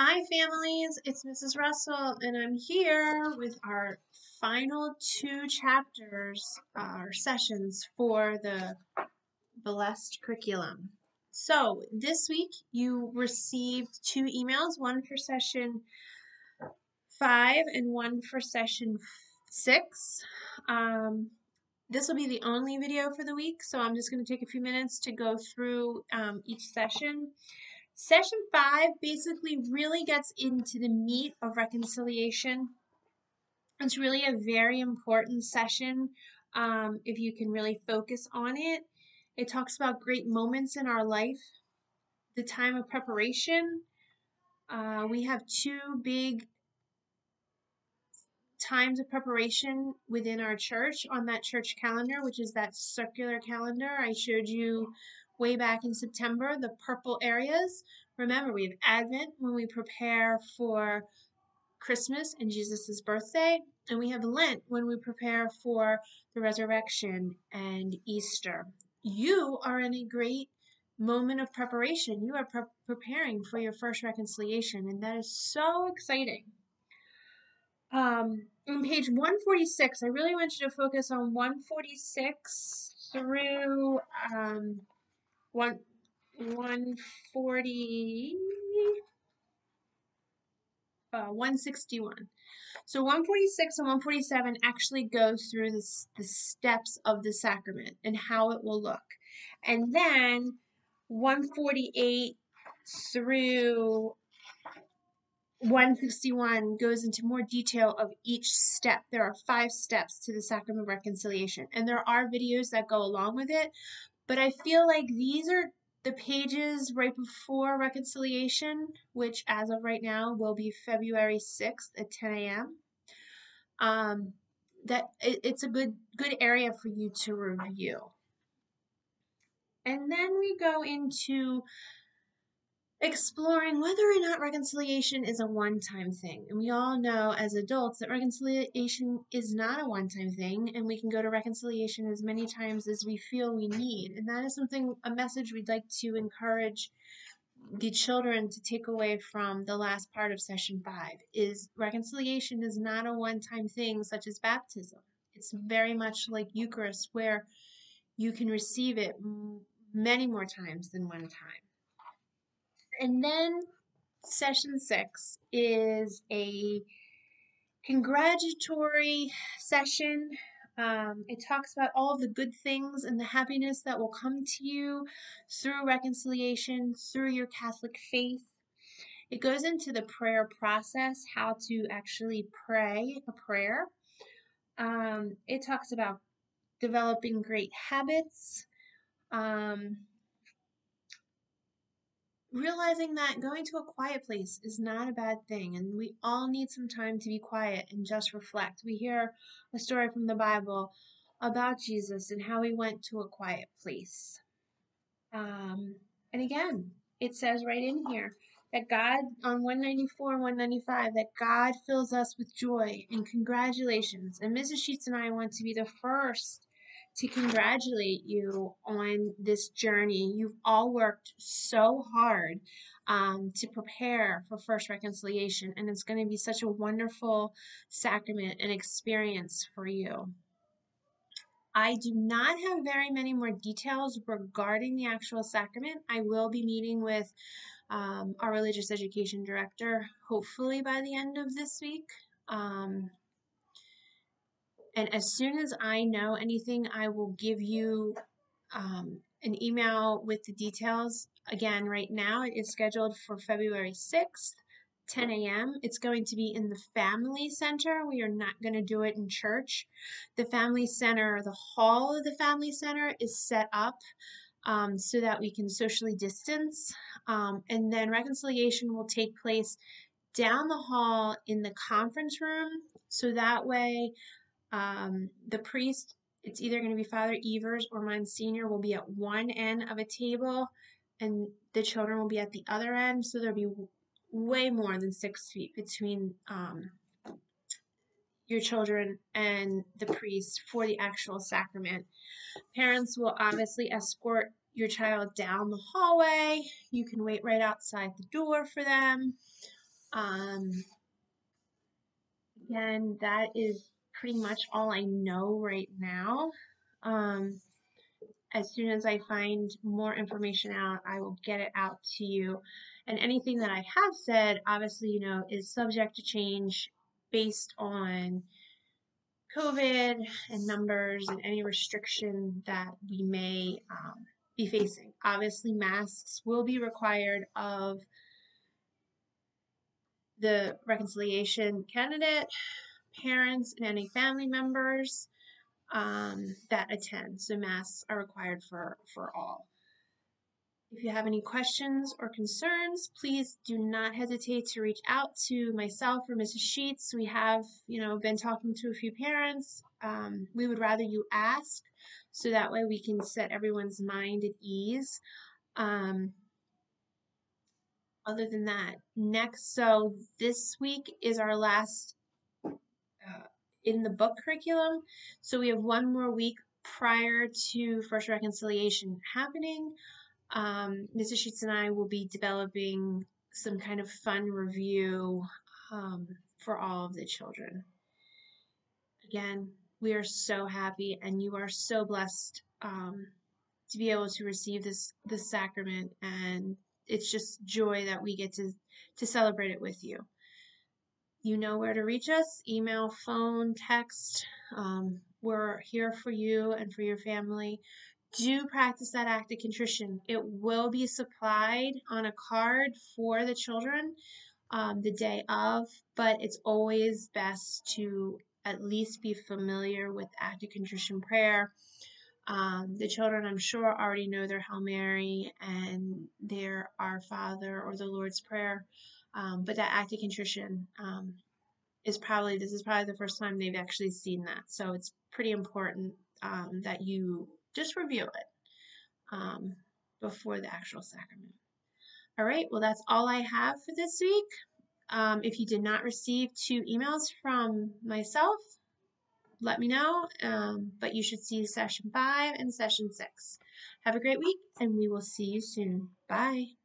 Hi, families. It's Mrs. Russell, and I'm here with our final two chapters uh, or sessions for the Blessed curriculum. So, this week you received two emails one for session five and one for session six. Um, this will be the only video for the week, so I'm just going to take a few minutes to go through um, each session. Session five basically really gets into the meat of reconciliation. It's really a very important session um, if you can really focus on it. It talks about great moments in our life, the time of preparation. Uh, we have two big times of preparation within our church on that church calendar, which is that circular calendar I showed you way back in September, the purple areas. Remember, we have Advent when we prepare for Christmas and Jesus' birthday, and we have Lent when we prepare for the resurrection and Easter. You are in a great moment of preparation. You are pre- preparing for your first reconciliation, and that is so exciting. Um, on page 146, I really want you to focus on 146 through um, one, 140, uh, 161. So 146 and 147 actually go through the, the steps of the sacrament and how it will look. And then 148 through 161 goes into more detail of each step. There are five steps to the sacrament of reconciliation, and there are videos that go along with it. But I feel like these are the pages right before reconciliation, which as of right now will be February 6th at 10 a.m. Um, that it, it's a good good area for you to review. And then we go into exploring whether or not reconciliation is a one time thing. And we all know as adults that reconciliation is not a one time thing, and we can go to reconciliation as many times as we feel we need. And that is something, a message we'd like to encourage the children to take away from the last part of session five is reconciliation is not a one time thing such as baptism. It's very much like Eucharist where you can receive it many more times than one time. And then session six is a congratulatory session. Um, it talks about all the good things and the happiness that will come to you through reconciliation, through your Catholic faith. It goes into the prayer process, how to actually pray a prayer. Um, it talks about developing great habits, um, realizing that going to a quiet place is not a bad thing and we all need some time to be quiet and just reflect. We hear a story from the Bible about Jesus and how he went to a quiet place. Um, and again, it says right in here that God, on 194 and 195, that God fills us with joy and congratulations. And Mrs. Sheets and I want to be the first to congratulate you on this journey. You've all worked so hard um, to prepare for First Reconciliation, and it's going to be such a wonderful sacrament and experience for you. I do not have very many more details regarding the actual sacrament. I will be meeting with um, our religious education director, hopefully by the end of this week. Um, and as soon as I know anything, I will give you um, an email with the details. Again, right now it is scheduled for February 6th, 10 a.m. It's going to be in the Family Center. We are not going to do it in church. The Family Center, the hall of the Family Center is set up um, so that we can socially distance. Um, and then reconciliation will take place down the hall in the conference room. So that way um, the priest, it's either going to be Father Evers or Monsignor, will be at one end of a table, and the children will be at the other end. So there'll be way more than six feet between um, your children and the priest for the actual sacrament. Parents will obviously escort your child down the hallway. You can wait right outside the door for them. Um, again, that is pretty much all I know right now. Um, as soon as I find more information out, I will get it out to you. And anything that I have said, obviously, you know, is subject to change based on COVID and numbers and any restriction that we may um, be facing. Obviously, masks will be required of the reconciliation candidate, parents, and any family members um, that attend. So masks are required for, for all. If you have any questions or concerns, please do not hesitate to reach out to myself or Mrs. Sheets. We have, you know, been talking to a few parents. Um, we would rather you ask so that way we can set everyone's mind at ease. Um, other than that, next, so this week is our last in the book curriculum. So we have one more week prior to First Reconciliation happening. Um, Mrs. Sheets and I will be developing some kind of fun review um, for all of the children. Again, we are so happy and you are so blessed um, to be able to receive this this sacrament and it's just joy that we get to to celebrate it with you you know where to reach us email phone text um, we're here for you and for your family. Do practice that act of contrition. It will be supplied on a card for the children um, the day of but it's always best to at least be familiar with act of contrition prayer. Um, the children, I'm sure, already know their Hail Mary and their Our Father or the Lord's Prayer. Um, but that act of contrition um, is probably, this is probably the first time they've actually seen that. So it's pretty important um, that you just review it um, before the actual sacrament. All right, well, that's all I have for this week. Um, if you did not receive two emails from myself, let me know. Um, but you should see session five and session six. Have a great week, and we will see you soon. Bye.